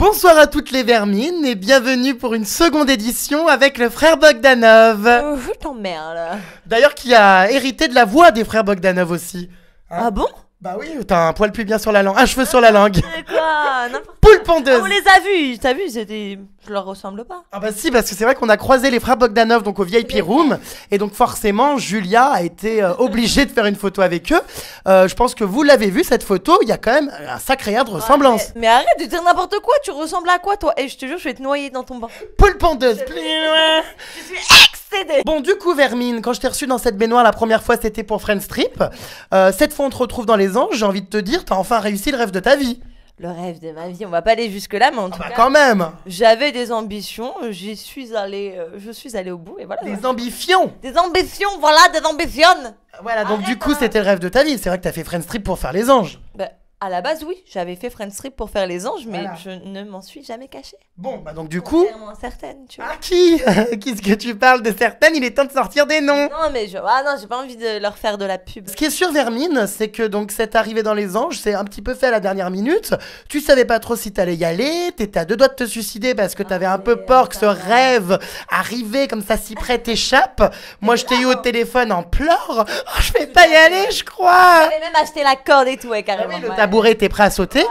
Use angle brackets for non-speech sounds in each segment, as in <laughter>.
Bonsoir à toutes les vermines et bienvenue pour une seconde édition avec le frère Bogdanov. Oh, je t'emmerde. D'ailleurs qui a hérité de la voix des frères Bogdanov aussi. Ah bon? Bah oui, t'as un poil plus bien sur la langue, un cheveu sur la langue. C'est quoi N'importe Poule Ah, pondeuse on les a vus, t'as vu, c'était... Je leur ressemble pas. Ah bah si, parce que c'est vrai qu'on a croisé les frères Bogdanov donc au VIP Room et donc forcément Julia a été euh, obligée de faire une photo avec eux. Euh, je pense que vous l'avez vu cette photo, il y a quand même un sacré air de ressemblance. Mais, mais arrête de dire n'importe quoi, tu ressembles à quoi toi? Et je te jure, je vais te noyer dans ton bain. Poule pondeuse, plus loin. Je suis Bon, du coup, Vermine, quand je t'ai reçu dans cette baignoire la première fois, c'était pour Friends Trip. Euh, cette fois, on te retrouve dans les anges. J'ai envie de te dire, t'as enfin réussi le rêve de ta vie. Le rêve de ma vie, on va pas aller jusque là, mais en tout Bah, cas... quand même. J'avais des ambitions, j'y suis allée, euh, je suis allée au bout et voilà. Des ambitions. Des ambitions, voilà, des ambitions Voilà, donc du Arrête, coup, hein. c'était le rêve de ta vie. C'est vrai que t'as fait Friends Trip pour faire les anges. Bah, à la base, oui, j'avais fait Friends Trip pour faire les anges, mais Voilà. je ne m'en suis jamais cachée. Bon, bah donc du coup. Certaines, tu vois. À qui <laughs> Qu'est-ce que tu parles de certaines? Il est temps de sortir des noms. Non, mais je... Ah non, j'ai pas envie de leur faire de la pub. Ce qui est sûr, Vermine, c'est que donc cette arrivée dans les anges, c'est un petit peu fait à la dernière minute. Tu savais pas trop si t'allais y aller, t'étais à deux doigts de te suicider parce que t'avais un peu peur que ce rêve arrivé comme ça si près t'échappe. Moi, je t'ai eu au téléphone en pleurs. Oh, je vais pas y aller, je crois. J'avais même acheté la corde et tout, ouais, Ah carrément. oui, le ouais. Tabouret était prêt à sauter.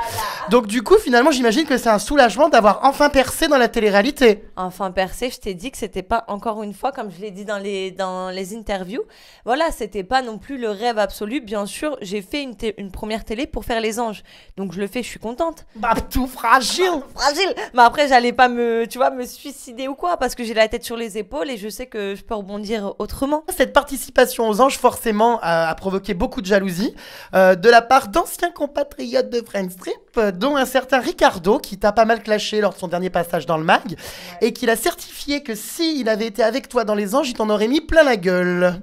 Donc du coup, finalement, j'imagine que c'est un soulagement d'avoir enfin percé dans la télé-réalité. Enfin, percé, je t'ai dit que c'était pas encore une fois, comme je l'ai dit dans les, dans les interviews. Voilà, c'était pas non plus le rêve absolu. Bien sûr, j'ai fait une, une première télé pour faire les anges. Donc je le fais, je suis contente. Bah, tout fragile. Fragile Mais après, j'allais pas me, tu vois, me suicider ou quoi, parce que j'ai la tête sur les épaules et je sais que je peux rebondir autrement. Cette participation aux anges, forcément, a, a provoqué beaucoup de jalousie euh, de la part d'anciens compatriotes de Friends Trip, dont un certain Ricardo, qui t'a pas mal clashé lors de son dernier passage dans le mag, et qui l'a certifié que s'il avait été avec toi dans les anges, il t'en aurait mis plein la gueule.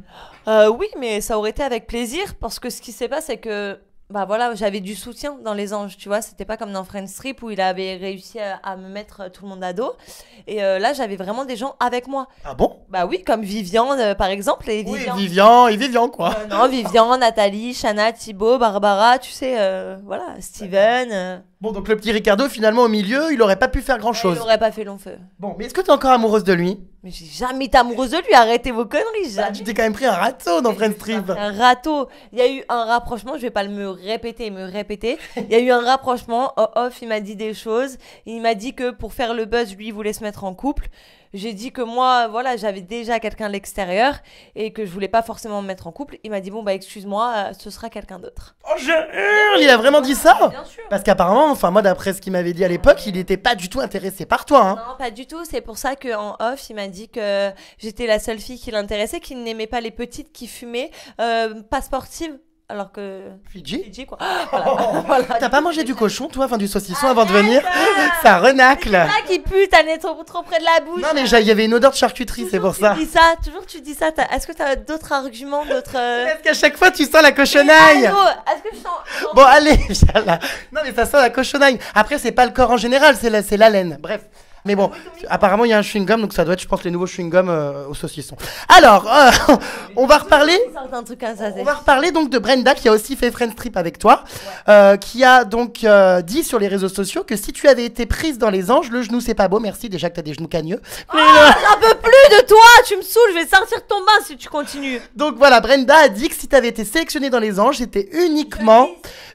Euh, oui, mais ça aurait été avec plaisir parce que ce qui s'est passé, c'est que bah voilà, j'avais du soutien dans les anges, tu vois. C'était pas comme dans Friends Trip où il avait réussi à, à me mettre euh, tout le monde à dos. Et euh, là, j'avais vraiment des gens avec moi. Ah bon? Bah oui, comme Vivian euh, par exemple. Et Oui, Vivian. Vivian et Vivian, quoi. Euh, non, Vivian, Nathalie, Shana, Thibaut, Barbara, tu sais, voilà, Steven. Bon, donc le petit Ricardo, finalement, au milieu, il aurait pas pu faire il grand-chose. aurait pas fait long feu. Bon, mais est-ce que t'es encore amoureuse de lui? Mais j'ai jamais été amoureuse de lui, arrêtez vos conneries, Bah, jamais. Tu t'es quand même pris un râteau dans Friends Trip. Un râteau. Il y a eu un rapprochement, je vais pas le me répéter, me répéter. Il y a eu un rapprochement. Oh, Off, il m'a dit des choses. Il m'a dit que pour faire le buzz, lui, il voulait se mettre en couple. J'ai dit que moi, voilà, j'avais déjà quelqu'un de l'extérieur et que je voulais pas forcément me mettre en couple. Il m'a dit bon bah excuse-moi, euh, ce sera quelqu'un d'autre. Oh, je hurle Il a vraiment dit ça Bien sûr. Parce qu'apparemment, enfin moi d'après ce qu'il m'avait dit à l'époque, il était pas du tout intéressé par toi. Hein. Non, pas du tout. C'est pour ça qu'en off, il m'a dit que j'étais la seule fille qui l'intéressait, qu'il n'aimait pas les petites qui fumaient, euh, pas sportives. Alors que. Fidji Fidji, quoi. Voilà. <laughs> Voilà. T'as pas mangé du cochon, toi, enfin du saucisson avant de venir <laughs> Ça renacle Ah, qui pue, t'as nez trop, trop près de la bouche. Non mais il y avait une odeur de charcuterie, c'est pour ça. Tu dis ça, toujours tu dis ça. Est-ce que t'as d'autres arguments, d'autres. euh, Parce qu'à chaque fois tu sens la cochonaille Allô, Est-ce que je sens. Bon allez. <laughs> Non mais ça sent la cochonaille. Après c'est pas le corps en général, c'est la, c'est l'haleine. Bref. Mais bon, apparemment il y a un chewing-gum, donc ça doit être, je pense, les nouveaux chewing-gums euh, au saucisson. Alors, euh, <laughs> on va reparler On va reparler donc de Brenda qui a aussi fait Friends Trip avec toi, euh, qui a donc euh, dit sur les réseaux sociaux que si tu avais été prise dans les anges, le genou c'est pas beau, merci déjà que t'as des genoux cagneux. Mais, euh, J'en peux plus de toi, tu me saoules, je vais sortir ton bain si tu continues. donc voilà, Brenda a dit que si t'avais été sélectionnée dans les anges, c'était uniquement,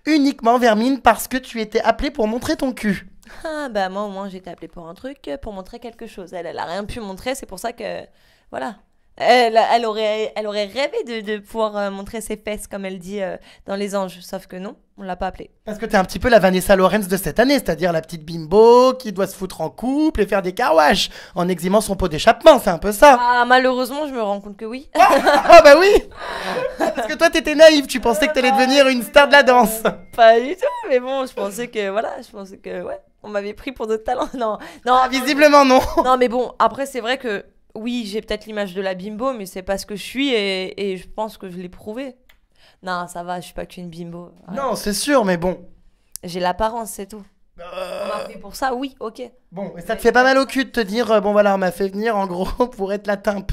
uniquement Vermine parce que tu étais appelée pour montrer ton cul. Ah bah moi au moins j'ai été appelée pour un truc, pour montrer quelque chose. Elle, elle a rien pu montrer, c'est pour ça que voilà. Elle, elle aurait, elle aurait rêvé de, de pouvoir euh, montrer ses fesses comme elle dit euh, dans les anges, sauf que non, on l'a pas appelée. Parce que t'es un petit peu la Vanessa Lawrence de cette année, c'est-à-dire la petite bimbo qui doit se foutre en couple et faire des carwash en eximant son pot d'échappement, c'est un peu ça. Ah malheureusement je me rends compte que oui. Ah bah oui Parce que toi t'étais naïve, tu pensais que t'allais devenir une star de la danse. pas du tout, mais bon je pensais que voilà, je pensais que ouais, on m'avait pris pour d'autres talents. <laughs> Non, non, Ah, visiblement non. <laughs> non mais bon après c'est vrai que oui j'ai peut-être l'image de la bimbo, mais c'est pas ce que je suis et, et je pense que je l'ai prouvé. Non ça va, je suis pas qu'une bimbo. Ouais. Non, c'est sûr, mais bon. J'ai l'apparence, c'est tout. On m'a pris pour ça, oui, ok. Bon, et ça te fait pas mal au cul de te dire, euh, bon voilà, on m'a fait venir en gros <laughs> pour être la timpe.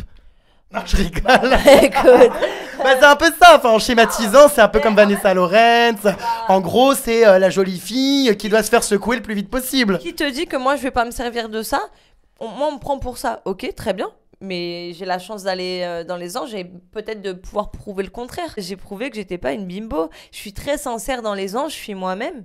Non, je rigole. <laughs> Écoute, Bah, c'est un peu ça, enfin, en schématisant, c'est un peu comme Vanessa Lawrence. En gros, c'est euh, la jolie fille qui doit se faire secouer le plus vite possible. Qui te dit que moi je vais pas me servir de ça On- Moi on me prend pour ça, ok, très bien. Mais j'ai la chance d'aller euh, dans les anges et peut-être de pouvoir prouver le contraire. J'ai prouvé que j'étais pas une bimbo. Je suis très sincère dans les anges, je suis moi-même.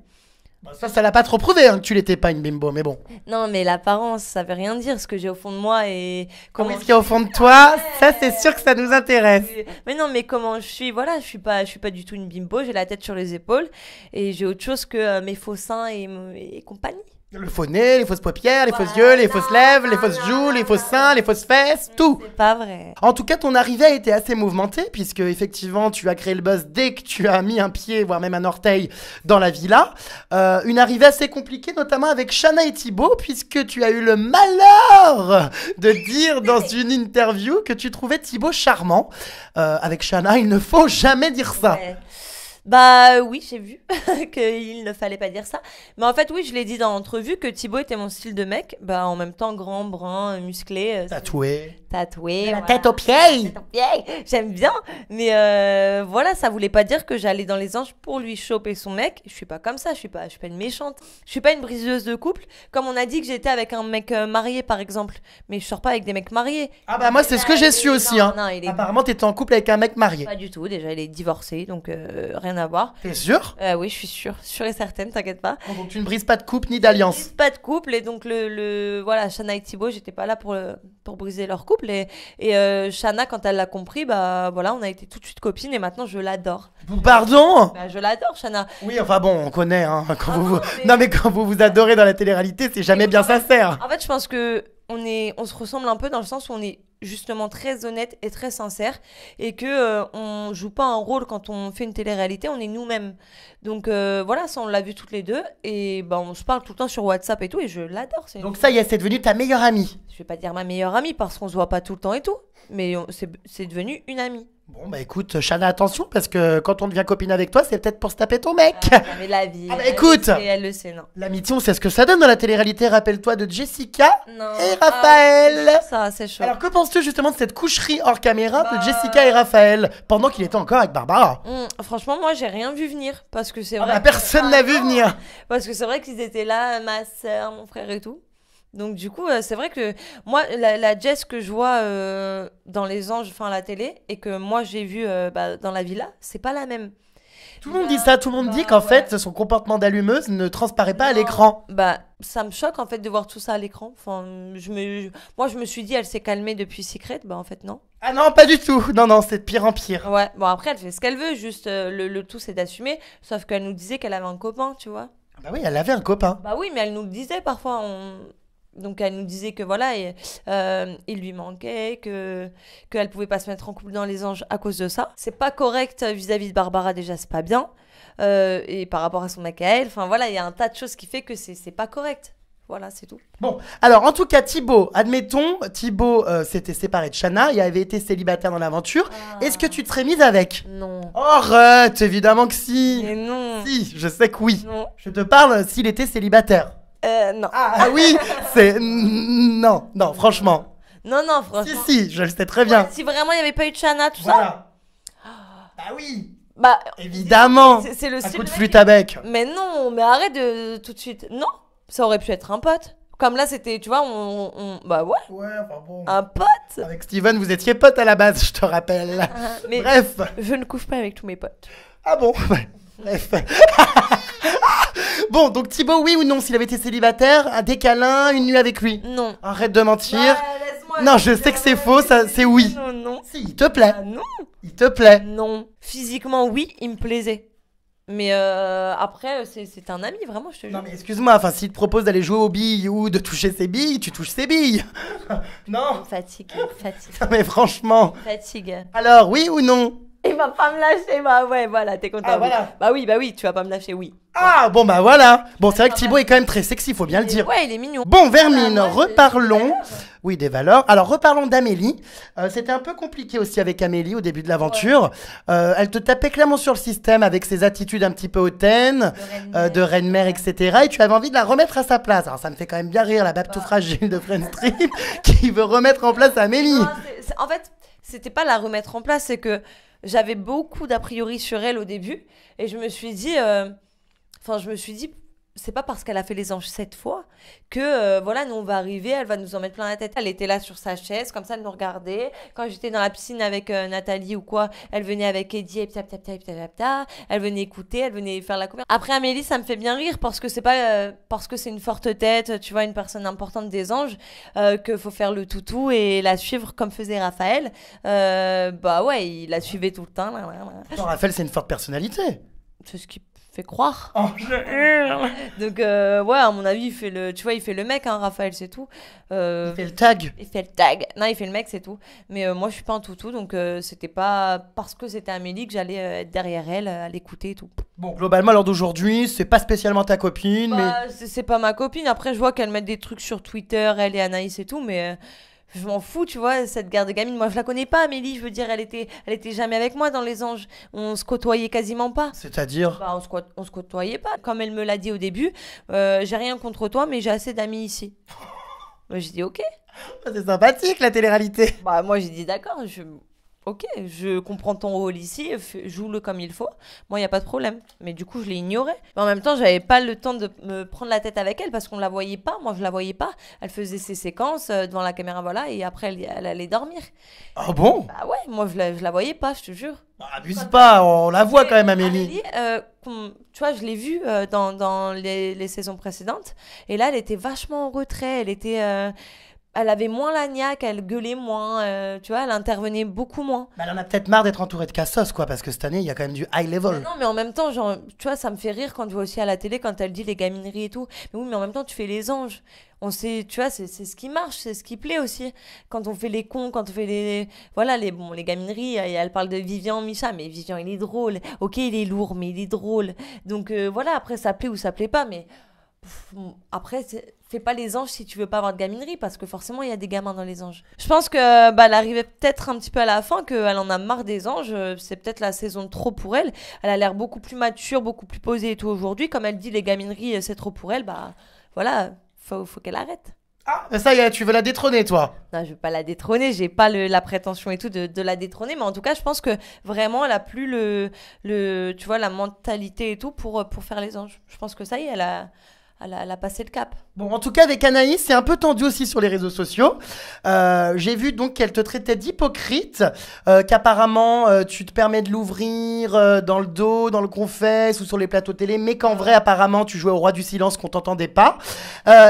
Bah, Ça, ça l'a pas trop prouvé hein, que tu l'étais pas une bimbo, mais bon. Non, mais l'apparence, ça veut rien dire. Ce que j'ai au fond de moi et Comment est-ce qu'il y a au fond de toi Ça, c'est sûr que ça nous intéresse. Mais non, mais comment je suis Voilà, je suis pas, je suis pas du tout une bimbo. J'ai la tête sur les épaules et j'ai autre chose que euh, mes faux seins et, et compagnie. Le faux nez, les fausses paupières, les fausses yeux, les fausses lèvres, les fausses joues, les faux seins, les fausses fesses, tout. C'est pas vrai. En tout cas, ton arrivée a été assez mouvementée, puisque effectivement, tu as créé le buzz dès que tu as mis un pied, voire même un orteil, dans la villa. Euh, une arrivée assez compliquée, notamment avec Shana et Thibaut, puisque tu as eu le malheur de dire dans <laughs> une interview que tu trouvais Thibaut charmant. Euh, avec Shana, il ne faut jamais dire ça. Ouais. Bah oui, j'ai vu <laughs> qu'il ne fallait pas dire ça. Mais en fait, oui, je l'ai dit dans l'entrevue que Thibaut était mon style de mec. Bah en même temps, grand, brun, musclé, euh, Tatoué. tatoué. La voilà. tête aux pieds. Tête aux pieds. J'aime bien. Mais euh, voilà, ça voulait pas dire que j'allais dans les anges pour lui choper son mec. Je suis pas comme ça, je suis pas, je suis pas une méchante. Je suis pas une briseuse de couple. Comme on a dit que j'étais avec un mec euh, marié, par exemple. Mais je sors pas avec des mecs mariés. Ah bah moi, c'est ce que j'ai su aussi. Non, Hein. non, il est Apparemment, t'étais en couple avec un mec marié. pas du tout. Déjà, il est divorcé, donc euh, rien à voir. T'es sûr? Euh, oui, je suis sûre, sûre et certaine, t'inquiète pas. Donc tu ne brises pas de couple ni d'alliance. Pas de couple et donc le, le voilà Shana et Thibaut j'étais pas là pour le- pour briser leur couple et et euh, Shana quand elle l'a compris bah voilà on a été tout de suite copines et maintenant je l'adore Pardon? Bah, je l'adore Shana Oui, enfin bon, on connaît, hein, quand Ah vous, non, mais- Non mais quand vous vous adorez dans la télé-réalité, c'est jamais bien sincère. en fait je pense que on est on se ressemble un peu dans le sens où on est justement très honnête et très sincère et que euh, on joue pas un rôle quand on fait une télé-réalité on est nous-mêmes donc euh, voilà ça on l'a vu toutes les deux et bah on se parle tout le temps sur WhatsApp et tout et je l'adore Donc ça y est, c'est devenu ta meilleure amie. je vais pas dire ma meilleure amie parce qu'on se voit pas tout le temps et tout, mais c'est devenu une amie. Bon bah écoute, Shana, attention, parce que quand on devient copine avec toi, c'est peut-être pour se taper ton mec. Ah, mais la vie. Ah bah, écoute. sait, elle le sait, non. L'amitié, on sait ce que ça donne dans la télé-réalité, rappelle-toi de Jessica Non. et Raphaël. Ah, ça, c'est chaud. Alors que penses-tu justement de cette coucherie hors caméra Bah. de Jessica et Raphaël, pendant qu'il était encore avec Barbara? Hum, franchement, moi, j'ai rien vu venir parce que c'est Ah vrai. bah, Personne n'a vu venir. Parce que c'est vrai qu'ils étaient là, ma soeur, mon frère et tout. Donc du coup, euh, c'est vrai que moi, la, la Jess que je vois euh, dans les anges, enfin la télé, et que moi j'ai vu euh, bah, dans la villa, c'est pas la même. Tout le monde dit ça, tout le monde dit Bah, qu'en ouais. fait, son comportement d'allumeuse ne transparaît pas à l'écran. Bah, ça me choque en fait de voir tout ça à l'écran. Enfin, je me, moi je me suis dit, elle s'est calmée depuis Secret. Bah en fait non. Ah non, pas du tout. Non, non, c'est de pire en pire. Ouais. Bon après, elle fait ce qu'elle veut. Juste euh, le, le tout c'est d'assumer. Sauf qu'elle nous disait qu'elle avait un copain, tu vois. Bah oui, elle avait un copain. Bah oui, mais elle nous le disait parfois. on- Donc elle nous disait que voilà, et, euh, il lui manquait, que qu'elle pouvait pas se mettre en couple dans les anges à cause de ça. C'est pas correct vis-à-vis de Barbara déjà, c'est pas bien. Euh, et par rapport à son mec à elle, enfin voilà, il y a un tas de choses qui fait que c'est c'est pas correct. Voilà, c'est tout. Bon, alors en tout cas, Thibaut, admettons, Thibaut euh, s'était séparé de Shana, il avait été célibataire dans l'aventure. Est-ce que tu te serais mise avec? Non. Oh, Arrête, évidemment que si. Mais non. Si, je sais que oui. Non. Je te parle s'il était célibataire. Euh, non. Ah, ah oui, c'est... Non, non, franchement. Non, non, Si, franchement. si, je le sais très bien. Si vraiment il n'y avait pas eu de Chana, tout ça, Voilà. Bah oui, bah. évidemment. C'est le Un coup de flûte à bec. Mais non, mais arrête de tout de suite. Non, ça aurait pu être un pote. Comme là, c'était, tu vois, on, on- Bah ouais, Ouais, enfin bon. un pote. Avec Steven, vous étiez potes à la base, je te rappelle. Ah, Mais Bref. je ne couche pas avec tous mes potes. Ah bon <laughs> Bref. <laughs> bon, donc Thibaut, oui ou non, s'il avait été célibataire, un décalin, une nuit avec lui Non. Arrête de mentir. laisse-moi Non, je sais que c'est faux, ça, c'est oui. Non, non. Si, il te plaît. Ah, non. Il te plaît. Non. Physiquement, oui, il me plaisait. Mais euh, après, c'est c'est un ami, vraiment, je te jure. Non mais excuse-moi, enfin s'il te propose d'aller jouer aux billes ou de toucher ses billes, tu touches ses billes. <laughs> non, Fatigue, fatigue, <laughs> non, mais franchement. fatigue. Alors, oui ou non Il va pas me lâcher, bah ouais, voilà, t'es content. Ah, oui. voilà. Bah oui, bah oui, tu vas pas me lâcher, oui. Ah, bon bah voilà. Bon, c'est vrai que Thibaut est quand même très sexy, faut bien le dire. Ouais, il est mignon. Bon, Vermine, Ah, moi, reparlons. Oui, des valeurs. Alors, reparlons d'Amélie. Euh, C'était un peu compliqué aussi avec Amélie au début de l'aventure. Euh, elle te tapait clairement sur le système avec ses attitudes un petit peu hautaines, euh, de reine-mère, etc. Et tu avais envie de la remettre à sa place. Alors, ça me fait quand même bien rire, la bab tout fragile de Friend Street <laughs> qui veut remettre en place Amélie. Non, c'est- c'est- en fait, c'était pas la remettre en place, c'est que j'avais beaucoup d'a priori sur elle au début. Et je me suis dit, euh, enfin, je me suis dit, c'est pas parce qu'elle a fait les anges sept fois que euh, voilà nous on va arriver elle va nous en mettre plein la tête. Elle était là sur sa chaise comme ça elle nous regardait. Quand j'étais dans la piscine avec euh, Nathalie ou quoi elle venait avec Eddie et tap tap tap tap tap elle venait écouter elle venait faire la conversation. Après Amélie ça me fait bien rire parce que c'est pas euh, parce que c'est une forte tête tu vois une personne importante des anges que faut faire le toutou et la suivre comme faisait Raphaël. Bah ouais il la suivait tout le temps Raphaël c'est une forte personnalité. C'est ce qui fait croire. Oh, je Donc euh, ouais, à mon avis, il fait le, tu vois, il fait le mec, hein, Raphaël, c'est tout. Euh, il fait le tag. Il fait le tag. Non, il fait le mec, c'est tout. Mais euh, moi, je suis pas un toutou, donc c'était pas parce que c'était Amélie que j'allais être derrière elle, à l'écouter et tout. Bon, globalement, lors d'aujourd'hui, c'est pas spécialement ta copine, bah, mais c'est pas ma copine. Après, je vois qu'elle met des trucs sur Twitter, elle et Anaïs et tout, mais je m'en fous, tu vois, cette garde gamine. Moi, je la connais pas, Amélie. Je veux dire, elle était, elle était jamais avec moi dans les anges. On se côtoyait quasiment pas. C'est-à-dire bah, on, se on se côtoyait pas. Comme elle me l'a dit au début, euh, j'ai rien contre toi, mais j'ai assez d'amis ici. <laughs> moi, j'ai dit ok. C'est sympathique la télé-réalité. Bah, moi, j'ai dit d'accord. Je ok, je comprends ton rôle ici, joue-le comme il faut. Moi, il n'y a pas de problème. Mais du coup, je l'ai ignoré. Mais en même temps, j'avais pas le temps de me prendre la tête avec elle parce qu'on la voyait pas. Moi, je la voyais pas. Elle faisait ses séquences euh, devant la caméra, voilà, et après, elle, allait dormir. Ah bon? Bah ouais, moi, je la, je la voyais pas, je te jure. Bah, abuse pas, on la voit quand même, Amélie. Euh, tu vois, je l'ai vue euh, dans, dans les, les, saisons précédentes. Et là, elle était vachement en retrait. Elle était elle avait moins la niaque, elle gueulait moins, euh, tu vois, elle intervenait beaucoup moins. elle en a peut-être marre d'être entourée de cassos, quoi, parce que cette année, il y a quand même du high level. non, mais en même temps, genre, tu vois, ça me fait rire quand je vois aussi à la télé, quand elle dit les gamineries et tout. Mais oui, mais en même temps, tu fais les anges. On sait, tu vois, c'est ce qui marche, c'est ce qui plaît aussi. Quand on fait les cons, quand on fait les. Voilà, les, bon, les gamineries, elle parle de Vivian Micha, mais Vivian, il est drôle. Ok, il est lourd, mais il est drôle. Donc euh, voilà, après, ça plaît ou ça plaît pas, mais. Après, fais pas les anges si tu veux pas avoir de gaminerie parce que forcément il y a des gamins dans les anges. Je pense que bah, elle arrivait peut-être un petit peu à la fin qu'elle en a marre des anges. C'est peut-être la saison trop pour elle. Elle a l'air beaucoup plus mature, beaucoup plus posée et tout aujourd'hui. Comme elle dit les gamineries c'est trop pour elle, bah voilà, faut, faut qu'elle arrête. Ah, ça y est, tu veux la détrôner, toi Non, je veux pas la détrôner, j'ai pas la prétention et tout de, de, la détrôner, mais en tout cas, je pense que vraiment, elle a plus le, le tu vois, la mentalité et tout pour, pour faire les anges. Je pense que ça y est, elle a, elle a, passé le cap. Bon, en tout cas, avec Anaïs, c'est un peu tendu aussi sur les réseaux sociaux. Euh, j'ai vu donc qu'elle te traitait d'hypocrite, euh, qu'apparemment euh, tu te permets de l'ouvrir dans le dos, dans le confesse ou sur les plateaux télé, mais qu'en vrai, apparemment, tu jouais au roi du silence qu'on t'entendait pas.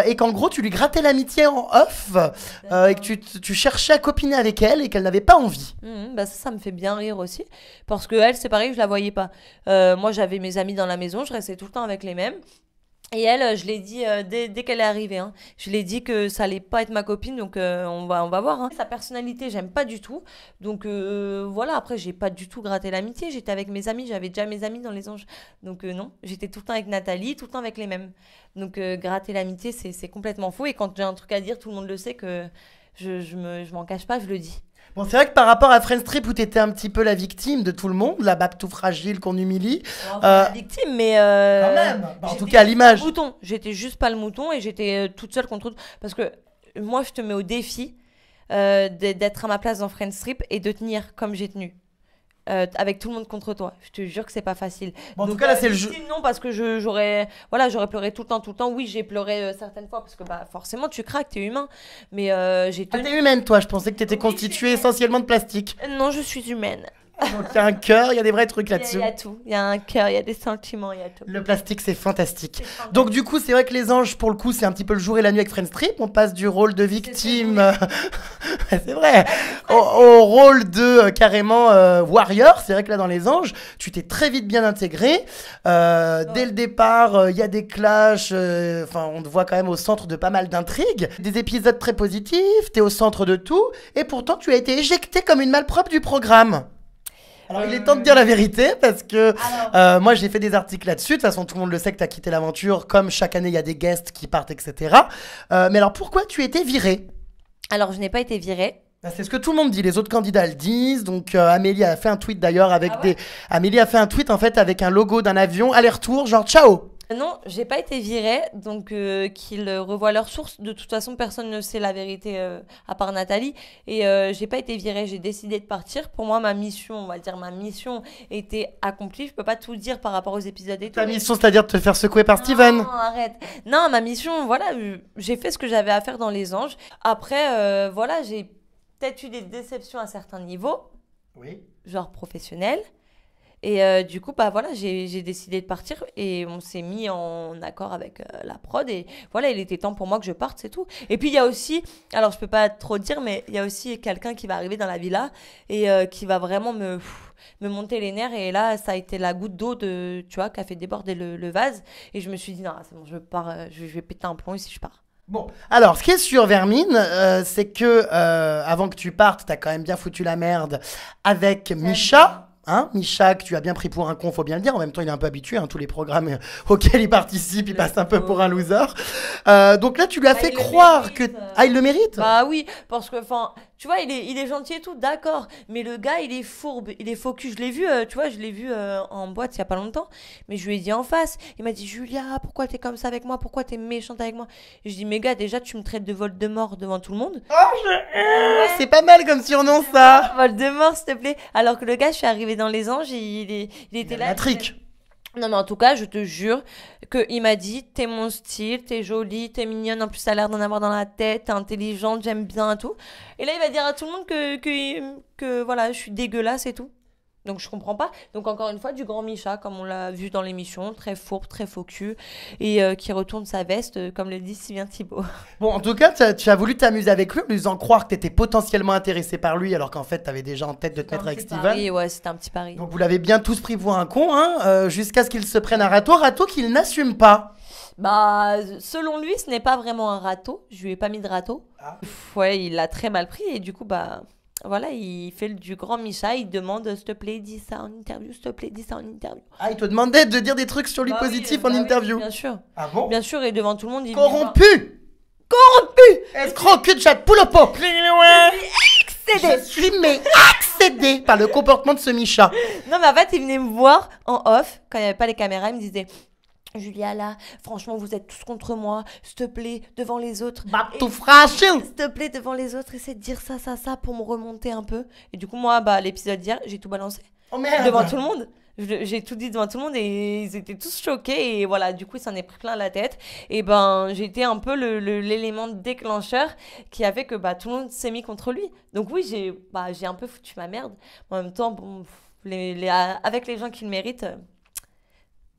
et qu'en gros, tu lui grattais l'amitié en off et que tu, tu, cherchais à copiner avec elle et qu'elle n'avait pas envie. Mmh, bah ça, ça me fait bien rire aussi. Parce que elle, c'est pareil, je la voyais pas. moi, j'avais mes amis dans la maison, je restais tout le temps avec les mêmes. Et elle, euh, je l'ai dit euh, dès, qu'elle est arrivée. Hein. Je l'ai dit que ça allait pas être ma copine, donc euh, on, va, on va voir. Hein. Sa personnalité, j'aime pas du tout. Donc voilà, après, j'ai pas du tout gratté l'amitié. J'étais avec mes amis, j'avais déjà mes amis dans les anges. Donc non, j'étais tout le temps avec Nathalie, tout le temps avec les mêmes. Donc gratter l'amitié, c'est complètement faux. Et quand j'ai un truc à dire, tout le monde le sait que je, je m'en cache pas, je le dis. Bon, c'est vrai que par rapport à Friends Trip où t'étais un petit peu la victime de tout le monde, la babe tout fragile qu'on humilie. Euh, la victime, mais. Euh, Quand même bah, En tout cas, à l'image. mouton. J'étais juste pas le mouton et j'étais euh, toute seule contre. Parce que moi, je te mets au défi d'être à ma place dans Friends Trip et de tenir comme j'ai tenu. Euh, avec tout le monde contre toi. Je te jure que c'est pas facile. en tout cas, là, c'est le jeu. Non, parce que j'aurais voilà, j'aurais pleuré tout le temps, tout le temps. Oui, j'ai pleuré euh, certaines fois parce que bah, forcément, tu craques, t'es humain. Mais euh, j'ai. Ah, t'es humaine, toi. Je pensais que t'étais constituée essentiellement de plastique. Non, je suis humaine. Donc il y a un cœur, il y a des vrais trucs là-dessus. Il y, a tout. Il y a un cœur, il y a des sentiments, il y a tout. Le plastique, c'est fantastique. Donc du coup, c'est vrai que les anges, pour le coup, c'est un petit peu le jour et la nuit avec Friends Strip. On passe du rôle de victime, <laughs> c'est vrai, <laughs> au, rôle de euh, carrément euh, warrior. C'est vrai que là, dans les anges, tu t'es très vite bien intégré. Euh, dès le départ, il y a des clashs. Enfin, on te voit quand même au centre de pas mal d'intrigues. Des épisodes très positifs. T'es au centre de tout. Et pourtant, tu as été éjecté comme une malpropre du programme. Alors, il est temps de dire la vérité parce que euh, moi, j'ai fait des articles là-dessus. De toute façon, tout le monde le sait que tu as quitté l'aventure. Comme chaque année, il y a des guests qui partent, etc. Euh, mais alors, pourquoi tu étais virée? Alors, je n'ai pas été virée. Bah, c'est ce que tout le monde dit, les autres candidats le disent. Donc euh, Amélie a fait un tweet d'ailleurs avec ah des. Amélie a fait un tweet en fait avec un logo d'un avion aller-retour, genre ciao. Non, j'ai pas été virée, donc euh, qu'ils revoient leurs sources. De toute façon, personne ne sait la vérité euh, à part Nathalie. Et euh, j'ai pas été virée, j'ai décidé de partir. Pour moi, ma mission, on va dire ma mission, était accomplie. Je peux pas tout dire par rapport aux épisodes et tout. Ta mais- mission, c'est-à-dire de te faire secouer par Steven Non, arrête. Non, ma mission, voilà, euh, j'ai fait ce que j'avais à faire dans les anges. Après, euh, voilà, j'ai peut-être eu des déceptions à certains niveaux, Oui. genre professionnels. Et euh, du coup, bah voilà, j'ai j'ai décidé de partir et on s'est mis en accord avec euh, la prod. Et voilà, il était temps pour moi que je parte, c'est tout. Et puis il y a aussi, alors je peux pas trop dire, mais il y a aussi quelqu'un qui va arriver dans la villa et euh, qui va vraiment me, pff, me monter les nerfs. Et là, ça a été la goutte d'eau de, tu vois, qui a fait déborder le, le vase. Et je me suis dit, non, c'est bon, je pars, je, je vais péter un plomb ici, je pars. Bon, alors, ce qui est sûr, Vermine, euh, c'est que euh, avant que tu partes, t'as quand même bien foutu la merde avec Misha. Hein, Misha, que tu as bien pris pour un con, faut bien le dire. En même temps, il est un peu habitué. Hein, tous les programmes <laughs> auxquels il participe, il passe un peu pour un loser. Euh, donc là, tu lui as Ah, fait croire mérite, que. euh. Ah, il le mérite? Bah oui, parce que, enfin, tu vois, il est, il est gentil et tout, d'accord. Mais le gars, il est fourbe, il est focus. Je l'ai vu, euh, tu vois, je l'ai vu euh, en boîte il y a pas longtemps. Mais je lui ai dit en face. Il m'a dit, Julia, pourquoi t'es comme ça avec moi? Pourquoi t'es méchante avec moi? Et je dis, mais gars, déjà, tu me traites de Voldemort devant tout le monde. Oh, je- euh, C'est pas mal comme surnom, ça Voldemort, s'il te plaît. Alors que le gars, je suis arrivée dans les anges, il, est, il était là. La trique. Non, mais en tout cas, je te jure qu'il m'a dit T'es mon style, t'es jolie, t'es mignonne, en plus, t'as l'air d'en avoir dans la tête, t'es intelligente, j'aime bien et tout. Et là, il va dire à tout le monde que, que, que voilà, je suis dégueulasse et tout. Donc, je comprends pas. Donc, encore une fois, du grand Micha, comme on l'a vu dans l'émission, très fourbe, très faux cul, et euh, qui retourne sa veste, euh, comme le dit si bien Thibaut. <laughs> Bon, en tout cas, tu as voulu t'amuser avec lui en lui faisant croire que t'étais potentiellement intéressé par lui, alors qu'en fait, t'avais déjà en tête de te mettre avec Steven. Pari, ouais, c'était un petit pari. Donc vous l'avez bien tous pris pour un con, hein, euh, jusqu'à ce qu'il se prenne un râteau, râteau qu'il n'assume pas. Bah, selon lui, ce n'est pas vraiment un râteau. Je lui ai pas mis de râteau. Ah. Pff, Ouais, il l'a très mal pris et du coup, bah, voilà, il fait du grand Micha. Il demande, s'il te plaît, dis ça en interview, s'il te plaît, dis ça en interview. Ah, il te demandait de dire des trucs sur lui Bah oui, bah en oui, interview. bien sûr. Ah bon? Bien sûr, et devant tout le monde, il dit, bah, Corrompu Corrompu cul de chat, poule au pot Je suis mais accédé par le comportement de ce Micha. Non, mais en fait, il venait me voir en off, quand il n'y avait pas les caméras, il me disait Julia, là, franchement, vous êtes tous contre moi, s'il te plaît, devant les autres. Bah, tout S'il te plaît, devant les autres, essaie de dire ça, ça, ça pour me remonter un peu. Et du coup, moi, bah, l'épisode d'hier, j'ai tout balancé. Oh merde devant tout le monde. J'ai tout dit devant tout le monde et ils étaient tous choqués et voilà, du coup, il s'en est pris plein la tête. Et ben, été un peu le- le- l'élément déclencheur qui a fait que bah, tout le monde s'est mis contre lui. Donc oui, j'ai bah, un peu foutu ma merde. En même temps, bon, les- avec les gens qui le méritent, euh,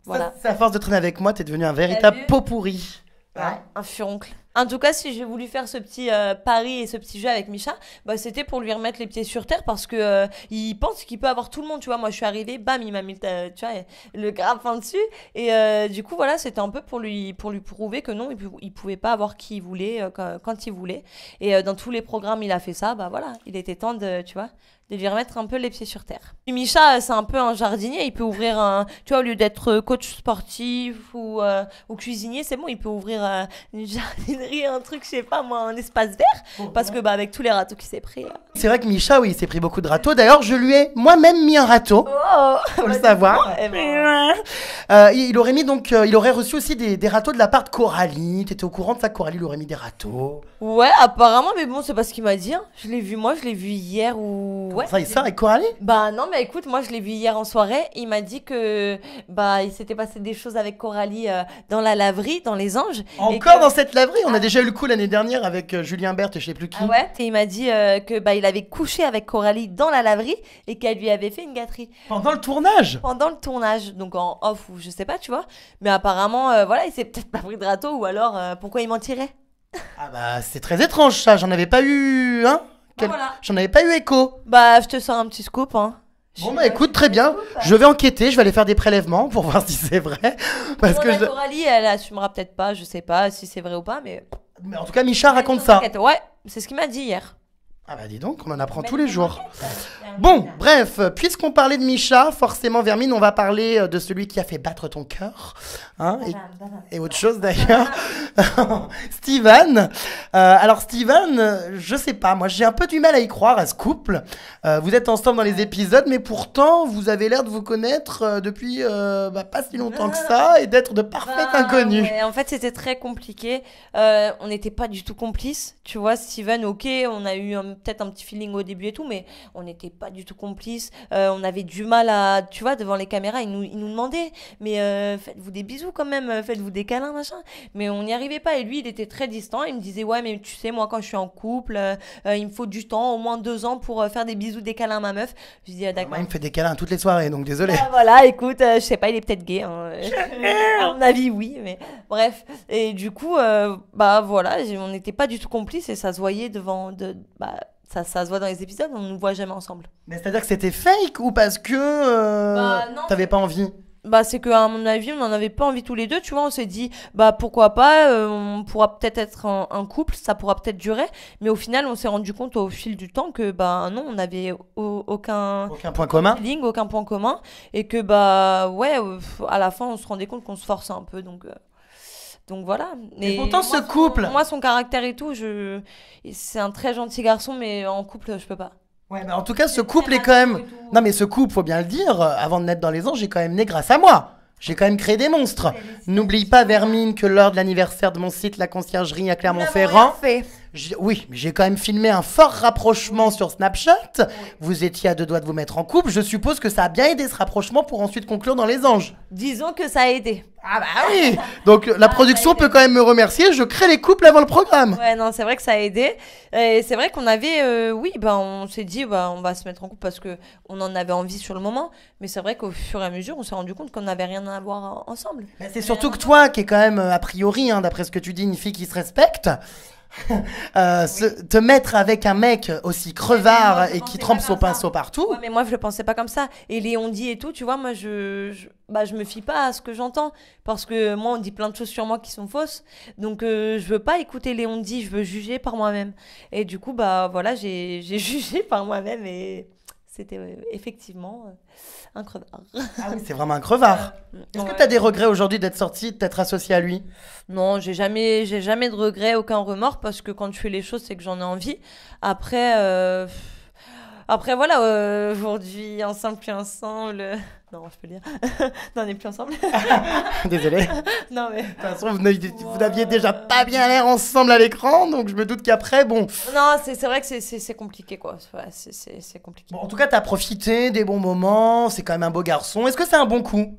voilà. Ça, à force de traîner avec moi, t'es devenu un véritable pot pourri. Hein Un furoncle. En tout cas, si j'ai voulu faire ce petit euh, pari et ce petit jeu avec Micha, bah, c'était pour lui remettre les pieds sur terre parce que euh, il pense qu'il peut avoir tout le monde. Tu vois, moi je suis arrivée, bam, il m'a mis le- tu vois, le grappin dessus. Et euh, du coup, voilà, c'était un peu pour lui, pour lui prouver que non, il, il pouvait pas avoir qui il voulait euh, quand, quand il voulait. Et euh, dans tous les programmes, il a fait ça. Bah voilà, il était temps de, tu vois, de lui remettre un peu les pieds sur terre. Et Micha, euh, c'est un peu un jardinier. Il peut ouvrir un, tu vois, au lieu d'être coach sportif ou, euh, ou cuisinier, c'est bon, il peut ouvrir euh, une <laughs> jardinerie, un truc, je sais pas moi, un espace vert. Parce que bah, avec tous les râteaux qui s'est pris. euh. C'est vrai que Micha, oui, il s'est pris beaucoup de râteaux. D'ailleurs, je lui ai moi-même mis un râteau. Oh, Faut le savoir. Ben, Euh, il aurait mis donc, euh, il aurait reçu aussi des, des râteaux de la part de Coralie. T'étais au courant de ça, Coralie lui aurait mis des râteaux? Ouais, apparemment, mais bon, c'est pas ce qu'il m'a dit. hein. Je l'ai vu, moi, je l'ai vu hier ou. Ouais. Ça, il sort avec Coralie Bah non, mais écoute, moi je l'ai vu hier en soirée. Il m'a dit que bah il s'était passé des choses avec Coralie euh, dans la laverie, dans les anges. Encore que- dans cette laverie? On a déjà eu le coup l'année dernière avec euh, Julien Berthe et je sais plus qui. Ah ouais? Et il m'a dit euh, que bah il avait couché avec Coralie dans la laverie et qu'elle lui avait fait une gâterie Pendant le tournage? Pendant le tournage, donc en off ou je sais pas, tu vois. Mais apparemment, euh, voilà, il s'est peut-être pas pris de râteau ou alors pourquoi il mentirait? Ah bah, c'est très étrange ça. J'en avais pas eu. Hein Quel- voilà. J'en avais pas eu écho. Bah je te sors un petit scoop, hein. Bon bah écoute, très bien. Je vais enquêter, je vais aller faire des prélèvements pour <laughs> voir si c'est vrai. Parce que je- Coralie, elle assumera peut-être pas, je sais pas si c'est vrai ou pas, mais. Mais en tout cas, Micha raconte ça. Ouais, c'est ce qu'il m'a dit hier. Ah bah dis donc, on en apprend tous les jours. Bon, bref, puisqu'on parlait de Micha, forcément Vermine, on va parler euh, de celui qui a fait battre ton cœur. Hein, et, et autre chose d'ailleurs. <laughs> Steven. Euh, alors Steven, je sais pas, moi j'ai un peu du mal à y croire à ce couple. Euh, vous êtes ensemble dans les épisodes, mais pourtant vous avez l'air de vous connaître depuis euh, bah, pas si longtemps que ça et d'être de parfaits Bah, inconnus. ouais, en fait, c'était très compliqué. On n'était pas du tout complices. Tu vois, Steven, ok, on a eu un- peut-être un petit feeling au début et tout, mais on n'était pas du tout complices. Euh, on avait du mal à, tu vois, devant les caméras, il nous, il nous demandait, mais euh, faites-vous des bisous quand même, euh, faites-vous des câlins, machin. Mais on n'y arrivait pas. Et lui, il était très distant. Il me disait, ouais, mais tu sais, moi, quand je suis en couple, euh, il me faut du temps, au moins deux ans, pour faire des bisous, des câlins à ma meuf. Je dis, ah, d'accord. Il me fait des câlins toutes les soirées, donc désolé. Ah, voilà, écoute, je sais pas, il est peut-être gay. Hein. <laughs> à mon avis, oui, mais bref. Et du coup, bah voilà, on n'était pas du tout complices et ça se voyait devant. De, bah, ça, ça se voit dans les épisodes, on ne nous voit jamais ensemble. Mais c'est-à-dire que c'était fake ou parce que euh, Bah, non. t'avais pas envie Bah, c'est qu'à mon avis, on n'en avait pas envie tous les deux, tu vois. On s'est dit, bah pourquoi pas, euh, on pourra peut-être être un, un couple, ça pourra peut-être durer. Mais au final, on s'est rendu compte au fil du temps que, bah non, on n'avait au- aucun. Aucun point commun feeling, aucun point commun et que bah ouais euh, à la fin on se rendait compte qu'on se forçait un peu donc euh, donc voilà Et pourtant, ce son- couple- moi son caractère et tout je c'est un très gentil garçon mais en couple je peux pas Ouais, mais en tout cas, ce couple est quand même. Non, mais ce couple, faut bien le dire, euh, avant de naître dans les anges, j'ai quand même né grâce à moi. J'ai quand même créé des monstres. N'oublie pas, Vermine, que lors de l'anniversaire de mon site, la conciergerie à Clermont-Ferrand, oui, mais j'ai quand même filmé un fort rapprochement sur Snapchat. Vous étiez à deux doigts de vous mettre en couple. Je suppose que ça a bien aidé ce rapprochement pour ensuite conclure dans les anges. disons que ça a aidé Ah bah oui Donc la production peut quand même me remercier. Je crée les couples avant le programme. ouais non c'est vrai que ça a aidé et c'est vrai qu'on avait euh, oui bah on s'est dit bah on va se mettre en couple parce que on en avait envie sur le moment mais c'est vrai qu'au fur et à mesure on s'est rendu compte qu'on n'avait rien à voir ensemble Bah, C'est surtout que toi, qui est quand même, euh, a priori, hein, d'après ce que tu dis, une fille qui se respecte, euh, se- te mettre avec un mec aussi crevard et qui trempe son pinceau partout. Ouais, mais moi, je le pensais pas comme ça. Et Léon dit et tout, tu vois, moi, je, je, bah, je me fie pas à ce que j'entends. Parce que moi, on dit plein de choses sur moi qui sont fausses. Donc, euh, je veux pas écouter Léon dit, je veux juger par moi-même. Et du coup, bah, voilà, j'ai j'ai <laughs> jugé par moi-même et c'était euh, effectivement euh, un crevard. Ah oui, c'est vraiment un crevard. <laughs> Est-ce que tu as des regrets aujourd'hui d'être sorti, de t'être associé à lui? Non, j'ai jamais, j'ai jamais de regrets, aucun remords parce que quand je fais les choses, c'est que j'en ai envie. Après, euh, après voilà, euh, aujourd'hui, ensemble plus ensemble. Euh, Non, je peux le dire. <laughs> non, on n'est plus ensemble. <laughs> Désolé. <laughs> non mais. De toute façon, vous n'aviez, déjà pas bien l'air ensemble à l'écran, donc je me doute qu'après, bon... Non, c'est c'est vrai que c'est- compliqué quoi. Ouais, c'est- c'est c'est compliqué. Bon, en tout cas, t'as profité des bons moments, c'est quand même un beau garçon. Est-ce que c'est un bon coup?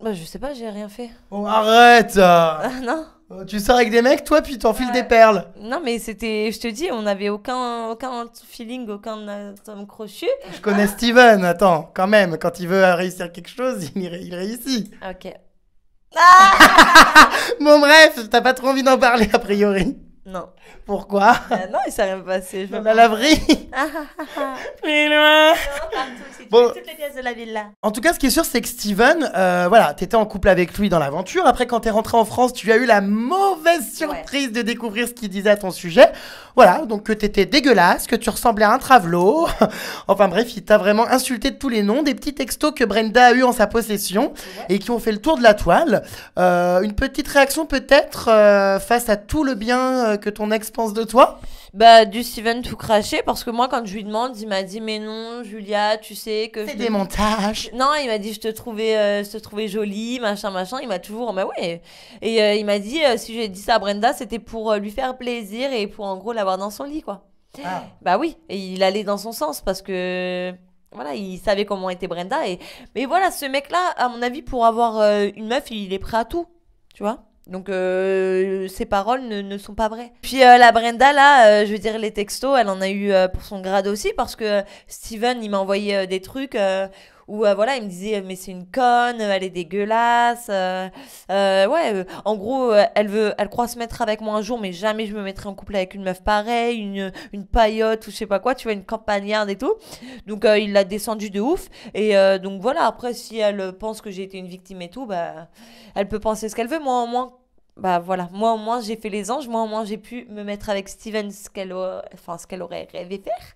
Bah, je sais pas, j'ai rien fait. Oh, arrête Ah, non. Euh, Tu sors avec des mecs, toi, puis t'enfiles Ouais. des perles. Non, mais c'était, je te dis, on n'avait aucun, aucun feeling, aucun atome crochu. Je connais Steven, attends, quand même, quand il veut réussir quelque chose, <laughs> il, il réussit. Ok. <laughs> Bon, bref, t'as pas trop envie d'en parler, a priori. Non. Pourquoi? Ah, non, il s'est rien passé. Je Dans veux la laverie <laughs> Ah, ah, ah, ah. Plus loin Partout, c'est Bon. toutes les pièces de la villa. En tout cas, ce qui est sûr, c'est que Steven, euh, voilà, t'étais en couple avec lui dans l'aventure. Après, quand t'es rentré en France, tu as eu la mauvaise surprise de découvrir ce qu'il disait à ton sujet. Voilà, donc que t'étais dégueulasse, que tu ressemblais à un travelot. <laughs> enfin bref, il t'a vraiment insulté de tous les noms. Des petits textos que Brenda a eu en sa possession et qui ont fait le tour de la toile. Euh, une petite réaction peut-être euh, face à tout le bien euh, que ton ex pense de toi Bah, du Steven tout craché, parce que moi, quand je lui demande, il m'a dit, mais non, Julia, tu sais que. C'est des te- montages. Non, il m'a dit, je te trouvais, euh, je te trouvais jolie, machin, machin. Il m'a toujours, bah ouais. Et euh, il m'a dit, si j'ai dit ça à Brenda, c'était pour lui faire plaisir et pour en gros l'avoir dans son lit, quoi. Ah. Bah oui, et il allait dans son sens parce que voilà, il savait comment était Brenda et mais voilà, ce mec-là, à mon avis, pour avoir une meuf, il est prêt à tout, tu vois. Donc euh, ses paroles ne, ne sont pas vraies. Puis euh, la Brenda là, euh, je veux dire les textos, elle en a eu euh, pour son grade aussi parce que Steven, il m'a envoyé euh, des trucs euh, où euh, voilà, il me disait mais c'est une conne, elle est dégueulasse. euh, euh, ouais, en gros, elle veut, elle croit se mettre avec moi un jour, mais jamais je me mettrai en couple avec une meuf pareille, une, une paillote ou je sais pas quoi, tu vois, une campagnarde et tout. Donc il l'a descendu de ouf. Et donc voilà, après, si elle pense que j'ai été une victime et tout, bah, elle peut penser ce qu'elle veut. Moi, moi, bah voilà, moi au moins j'ai fait les anges, moi au moins j'ai pu me mettre avec Steven ce qu'elle enfin, aurait rêvé faire.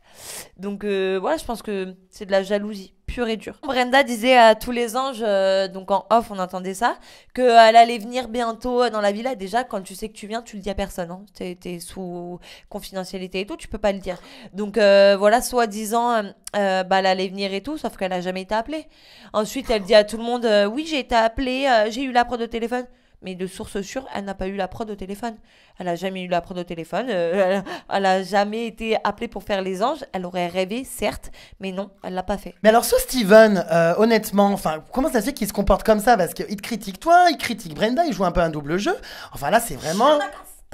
Donc voilà, je pense que c'est de la jalousie et dure. Brenda disait à tous les anges, euh, donc en off on entendait ça, qu'elle allait venir bientôt dans la villa. Déjà quand tu sais que tu viens, tu le dis à personne. Hein. Es sous confidentialité et tout, tu peux pas le dire. Donc euh, voilà, soi-disant, bah, elle allait venir et tout, sauf qu'elle a jamais été appelée. Ensuite elle dit à tout le monde, oui j'ai été appelée, j'ai eu la preuve de téléphone mais de source sûre, elle n'a pas eu la prod au téléphone. Elle n'a jamais eu la prod au téléphone. Euh, <laughs> elle n'a jamais été appelée pour faire les anges. Elle aurait rêvé, certes, mais non, elle l'a pas fait. Mais alors, ce Steven, euh, honnêtement, enfin, comment ça se fait qu'il se comporte comme ça? Parce qu'il te critique toi, il critique Brenda, il joue un peu un double jeu. Enfin là, c'est vraiment.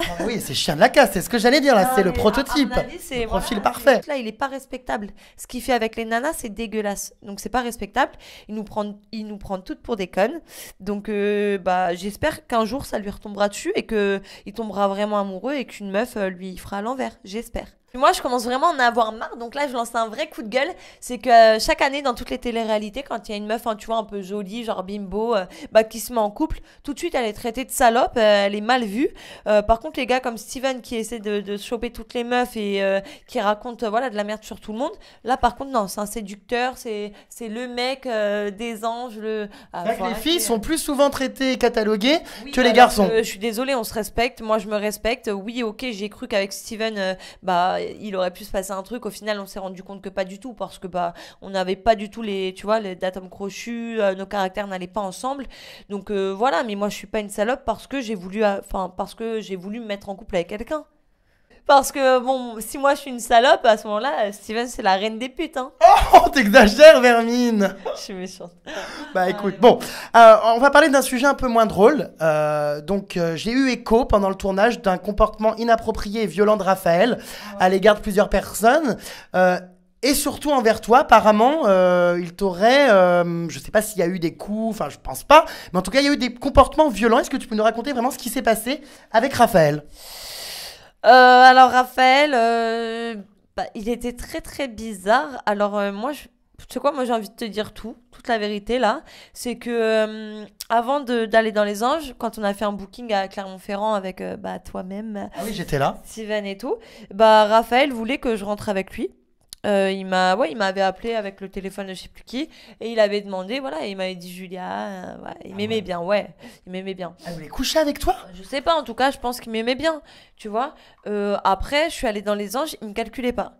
Ah oui, c'est chien de la casse, c'est ce que j'allais dire là, c'est le prototype. C'est le profil parfait. Là, il est pas respectable. Ce qu'il fait avec les nanas, c'est dégueulasse. Donc c'est pas respectable. Il nous prend il nous prend toutes pour des connes. Donc euh, bah j'espère qu'un jour ça lui retombera dessus et que il tombera vraiment amoureux et qu'une meuf euh, lui fera à l'envers. J'espère. Moi, je commence vraiment à en avoir marre. Donc là, je lance un vrai coup de gueule. C'est que euh, chaque année, dans toutes les téléréalités, quand il y a une meuf, hein, tu vois, un peu jolie, genre bimbo, euh, bah, qui se met en couple, tout de suite, elle est traitée de salope. Euh, elle est mal vue. par contre, les gars comme Steven qui essaie de, de choper toutes les meufs et qui raconte voilà, de la merde sur tout le monde, là, par contre, non, c'est un séducteur. C'est le mec des anges. Le... Ah, les filles sont plus souvent traitées et cataloguées que les garçons. je suis désolée, on se respecte. Moi, je me respecte. Oui, ok, j'ai cru qu'avec Steven, bah il aurait pu se passer un truc. Au final, on s'est rendu compte que pas du tout parce que bah on n'avait pas du tout les, tu vois, les crochus, euh, nos caractères n'allaient pas ensemble. Donc euh, voilà, mais moi je suis pas une salope parce que j'ai voulu, enfin parce que j'ai voulu me mettre en couple avec quelqu'un. Parce que, bon, si moi je suis une salope, à ce moment-là, Steven, c'est la reine des putes. Hein. Oh, t'exagères, Vermine <laughs> Je suis méchante. Bah écoute, bon, euh, on va parler d'un sujet un peu moins drôle. Euh, donc, euh, j'ai eu écho pendant le tournage d'un comportement inapproprié et violent de Raphaël à l'égard de plusieurs personnes. et surtout envers toi, apparemment, il t'aurait, je sais pas s'il y a eu des coups, enfin je pense pas, mais en tout cas il y a eu des comportements violents. Est-ce que tu peux nous raconter vraiment ce qui s'est passé avec Raphaël? Alors Raphaël, euh, bah, il était très très bizarre. Alors euh, moi, je, tu sais quoi, moi j'ai envie de te dire tout, toute la vérité là. C'est que avant d'aller dans les anges, quand on a fait un booking à Clermont-Ferrand avec bah, toi-même, ah oui j'étais là, Steven et tout, bah Raphaël voulait que je rentre avec lui. Euh, il m'a ouais, il m'avait appelé avec le téléphone de je sais plus qui et il avait demandé voilà, il m'avait dit Julia, euh, il ah m'aimait bien, ouais, il m'aimait bien. Elle voulait coucher avec toi? Je sais pas, en tout cas, je pense qu'il m'aimait bien, tu vois. Euh, après, je suis allée dans les anges, il me calculait pas.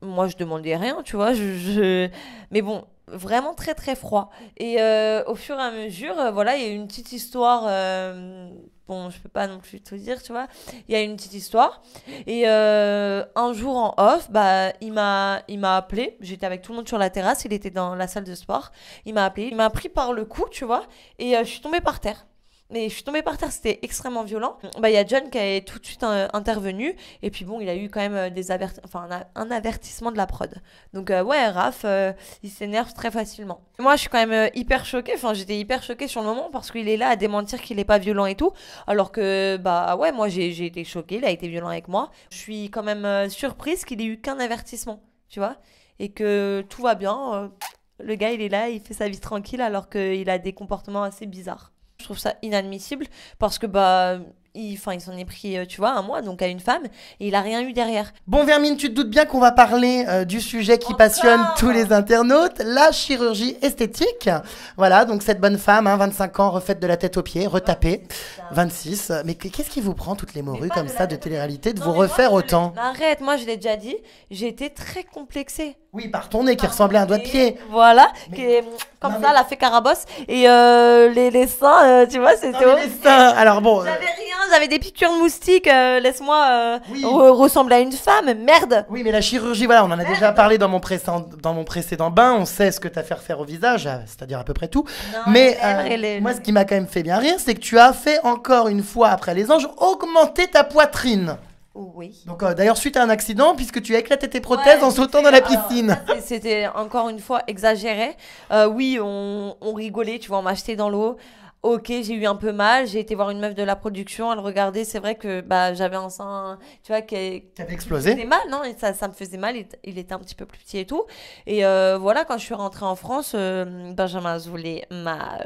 Moi, je demandais rien, tu vois, je... mais bon, vraiment très très froid. Et au fur et à mesure, voilà, il y a une petite histoire bon, je peux pas non plus tout dire, tu vois. Il y a une petite histoire. Et euh, un jour en off, bah, il m'a, il m'a appelé. J'étais avec tout le monde sur la terrasse. Il était dans la salle de sport. Il m'a appelé. Il m'a pris par le cou, tu vois. Et euh, je suis tombée par terre mais je suis tombée par terre, c'était extrêmement violent. Bah, il y a John qui est tout de suite euh, intervenu, et puis bon, il a eu quand même euh, des enfin, un, avertissement de la prod. Donc, euh, ouais, Raph, il s'énerve très facilement. Moi, je suis quand même hyper choquée, enfin, j'étais hyper choquée sur le moment parce qu'il est là à démentir qu'il n'est pas violent et tout, alors que, bah, ouais, moi, j'ai été choquée, il a été violent avec moi. Je suis quand même surprise qu'il ait eu qu'un avertissement, tu vois, et que tout va bien. le gars, il est là, il fait sa vie tranquille alors qu'il a des comportements assez bizarres. Je trouve ça inadmissible parce que bah il, il s'en est pris, euh, tu vois, un mois, donc à une femme, et il a rien eu derrière. Bon, Vermine, tu te doutes bien qu'on va parler euh, du sujet qui passionne tous les internautes, la chirurgie esthétique. Voilà, donc cette bonne femme, hein, 25 ans, refaite de la tête aux pieds, retapée, 26. Mais qu'est-ce qui vous prend toutes les morues comme ça de télé-réalité de vous refaire autant? Arrête, moi je l'ai déjà dit, j'ai été très complexée. Oui, par ton nez qui ressemblait à un doigt de pied. Voilà, qui est comme ça, elle a fait carabosse. Et euh, les, les seins, euh, tu vois, c'était. Les seins, alors bon. J'avais rien, j'avais des piqûres de moustiques. Euh, laisse-moi ressembler à une femme, merde. Oui, mais la chirurgie, voilà, on en a déjà parlé dans mon, précédent, dans mon précédent bain. On sait ce que tu as fait refaire au visage, c'est-à-dire à peu près tout. mais moi, ce qui m'a quand même fait bien rire, c'est que tu as fait encore une fois, après les anges, augmenter ta poitrine. Oui. Donc euh, d'ailleurs suite à un accident puisque tu as éclaté tes prothèses en sautant dans la piscine. C'était encore une fois exagéré. Euh, oui, on, rigolait, tu vois, on m'achetait dans l'eau. Ok, j'ai eu un peu mal. J'ai été voir une meuf de la production. Elle regardait. C'est vrai que bah, j'avais un sein, tu vois, qui, avait explosé. C'était mal, non ça, ça me faisait mal. Il, était un petit peu plus petit et tout. Et euh, voilà, quand je suis rentrée en France, Benjamin Zoulé m'a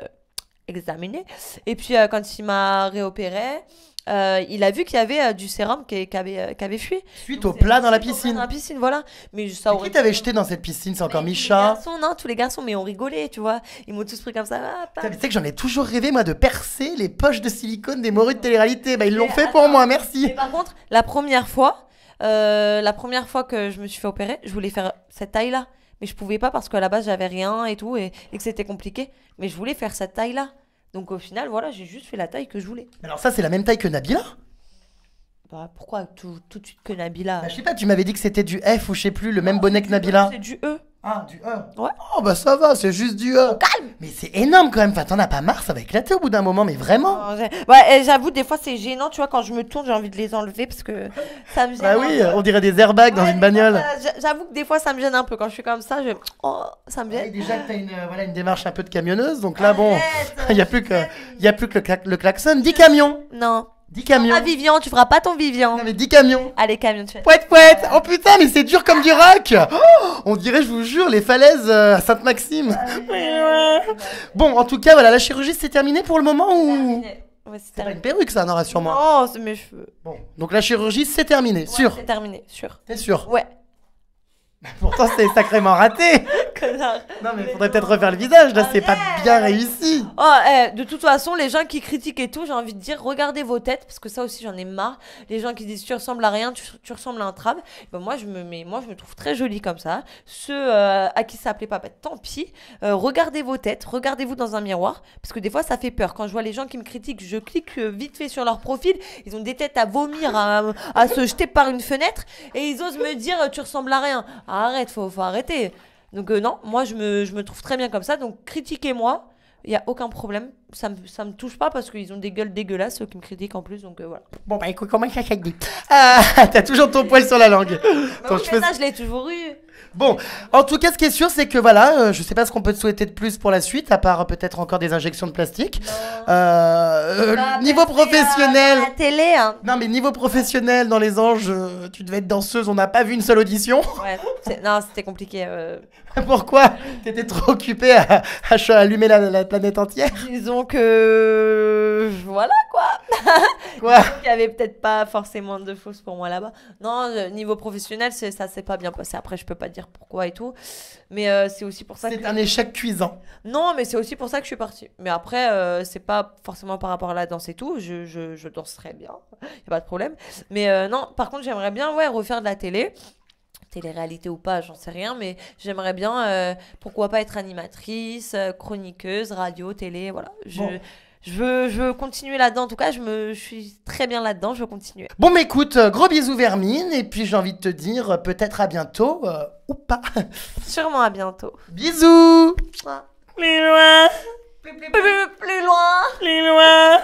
examiné. Et puis, quand il m'a réopéré, euh, il a vu qu'il y avait euh, du sérum qui, qui avait, euh, qui avait fui. Suite au plat dans la piscine. Dans la piscine, voilà. Mais ça Mais aurait Qui t'avait jeté dans cette piscine C'est encore Mais Micha. Tous les garçons, non, tous les garçons, mais on rigolait, tu vois. Ils m'ont tous pris comme ça. ah, mais Tu sais que j'en ai toujours rêvé, moi, de percer les poches de silicone des morues de télé-réalité. Bah, ils l'ont Mais fait pour moi, Mais merci. par contre, la première fois, euh, la première fois que je me suis fait opérer, je voulais faire cette taille-là. Mais je pouvais pas parce qu'à la base, j'avais rien et tout, et, et que c'était compliqué. Mais je voulais faire cette taille-là. Donc au final, voilà, j'ai juste fait la taille que je voulais. Alors, ça, c'est la même taille que Nabila? Bah, pourquoi tout, tout de suite que Nabila? Bah, Je sais pas, tu m'avais dit que c'était du F ou je sais plus, le même bonnet que Nabila. C'est du E. Ah, du E Ouais. Oh, bah ça va, c'est juste du E. Calme Mais c'est énorme quand même. Enfin, t'en as pas marre, ça va éclater au bout d'un moment, mais vraiment. J'ai- Ouais, et j'avoue, des fois, c'est gênant, tu vois, quand je me tourne, j'ai envie de les enlever parce que ça me gêne. Bah un oui, peu. on dirait des airbags dans Ouais, une des fois, bagnole. ça- j'a- J'avoue que des fois, ça me gêne un peu. Quand je suis comme ça, je. Oh, ça me gêne. déjà que t'as une, euh, voilà, une démarche un peu de camionneuse, donc là, bon, Arrête, <laughs> il y a plus que, il y a plus que le, le klaxon. 10 camions Non. 10 camions Ah, Vivian, tu feras pas ton Vivian. Non, mais 10 camions Allez, camion, tu fais. Pouette, pouette Oh putain, mais c'est dur comme du rock Oh, On dirait, je vous jure, les falaises euh, à Sainte-Maxime. Bon, en tout cas, voilà, la chirurgie, c'est terminé pour le moment ou... Terminé. Ouais, c'est pas terminé. une perruque, ça, non, rassure-moi. Non, c'est mes cheveux. Bon, donc la chirurgie, c'est terminé, sûr C'est terminé, sûr. T'es sûr? Ouais. <laughs> Pourtant, c'est sacrément raté Connard. Non, mais faudrait peut-être refaire le visage, là, c'est pas bien réussi Oh, eh, de toute façon, les gens qui critiquent et tout, j'ai envie de dire, regardez vos têtes, parce que ça aussi, j'en ai marre. Les gens qui disent, tu ressembles à rien, tu, tu ressembles à un trab. Ben, moi, je me mets, moi, je me trouve très jolie comme ça. Ceux euh, à qui ça plaît pas, ben, tant pis. Euh, regardez vos têtes, regardez-vous dans un miroir, parce que des fois, ça fait peur. Quand je vois les gens qui me critiquent, je clique euh, vite fait sur leur profil, ils ont des têtes à vomir, à, à se jeter par une fenêtre, et ils osent me dire, tu ressembles à rien. Arrête, faut, faut arrêter. Donc euh, non, moi je me, je me trouve très bien comme ça, donc critiquez-moi, il n'y a aucun problème, ça me, ça me touche pas parce qu'ils ont des gueules dégueulasses, ceux qui me critiquent en plus, donc euh, voilà. Bon, bah écoute, comment ça dit? Ah, <laughs> t'as toujours ton poil sur la langue Ton Mais cheveu- ça, je l'ai toujours eu. Bon, en tout cas, ce qui est sûr, c'est que voilà, euh, je sais pas ce qu'on peut te souhaiter de plus pour la suite, à part euh, peut-être encore des injections de plastique. Euh, euh, Bah, niveau professionnel... la télé, hein. Non, mais niveau professionnel, dans les anges, euh, tu devais être danseuse, on n'a pas vu une seule audition. Ouais, c'est- non, c'était compliqué. euh. <laughs> Pourquoi T'étais trop occupée à, allumer la, la planète entière? Disons que. Voilà quoi. <laughs> Quoi? Il y avait peut-être pas forcément de choses pour moi là-bas. Non, euh, niveau professionnel, ça s'est pas bien passé. Après, je peux pas dire pourquoi et tout. Mais euh, c'est aussi pour ça que. C'est un échec cuisant. Non, mais c'est aussi pour ça que je suis partie. Mais après, euh, c'est pas forcément par rapport à la danse et tout. Je, je, je danse très bien. <laughs> Y a pas de problème. Mais euh, non, par contre, j'aimerais bien ouais, refaire de la télé. Télé-réalité ou pas, j'en sais rien. Mais j'aimerais bien, euh, pourquoi pas être animatrice, euh, chroniqueuse, radio, télé, voilà. Je, Bon. je, veux, je veux continuer là-dedans. En tout cas, je, me, je suis très bien là-dedans. Je veux continuer. Bon, mais écoute, euh, gros bisous Vermine, et puis j'ai envie de te dire peut-être à bientôt, euh, ou pas. <laughs> Sûrement à bientôt. bisous Plus Plus loin plus, plus loin Plus loin